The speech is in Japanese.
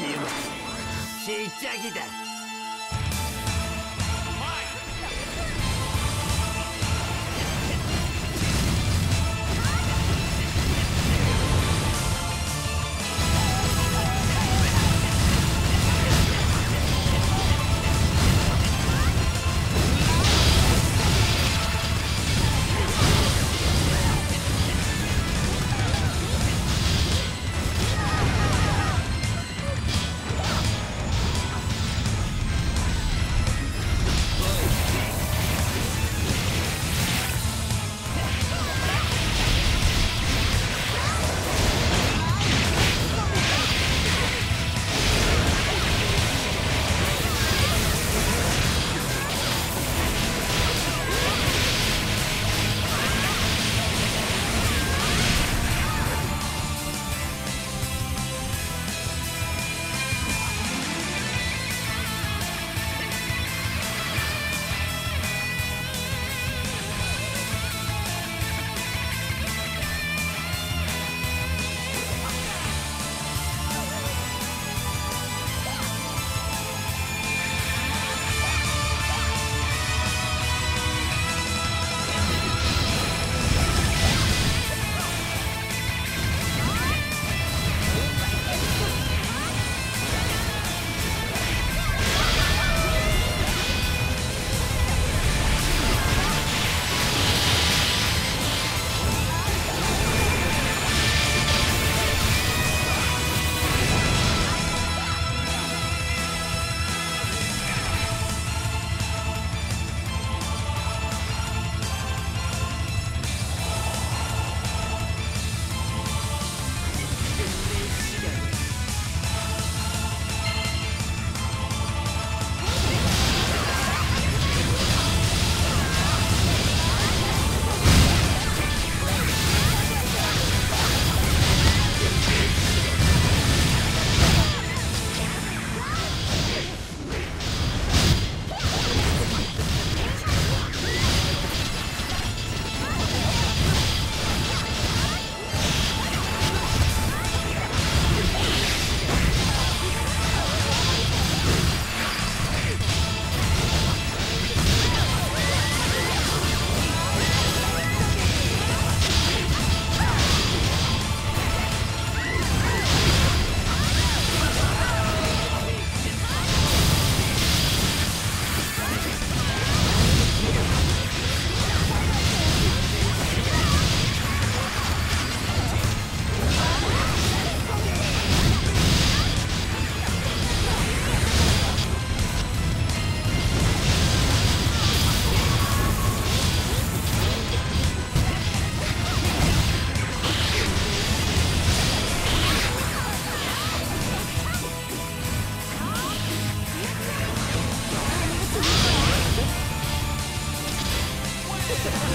ちっちゃきだ。Yeah.